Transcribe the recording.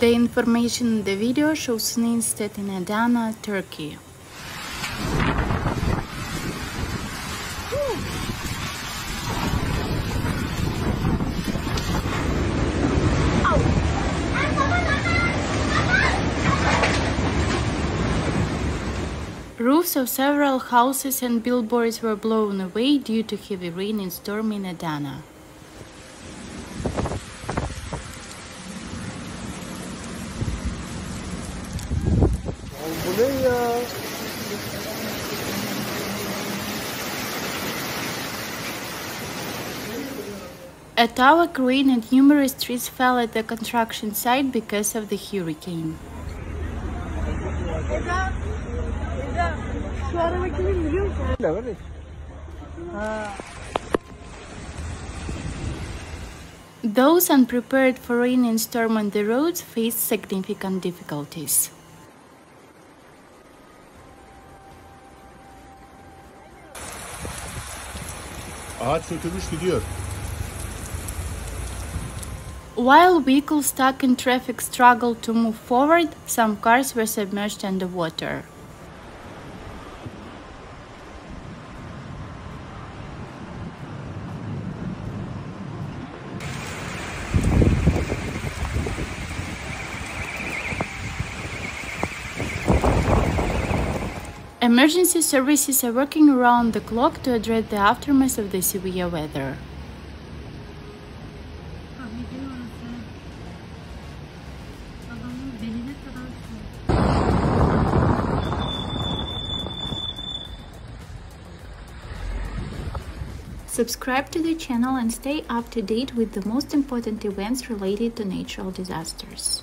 The information in the video shows an instead in Adana, Turkey. Roofs of several houses and billboards were blown away due to heavy rain and storm in Adana. Ya? A tower crane and numerous trees fell at the construction site because of the hurricane. Those unprepared for rain and storm on the roads faced significant difficulties. Ağaç sökülmüş gidiyor. While vehicles stuck in traffic struggled to move forward, some cars were submerged underwater. Emergency services are working around the clock to address the aftermath of the severe weather. Subscribe to the channel and stay up to date with the most important events related to natural disasters.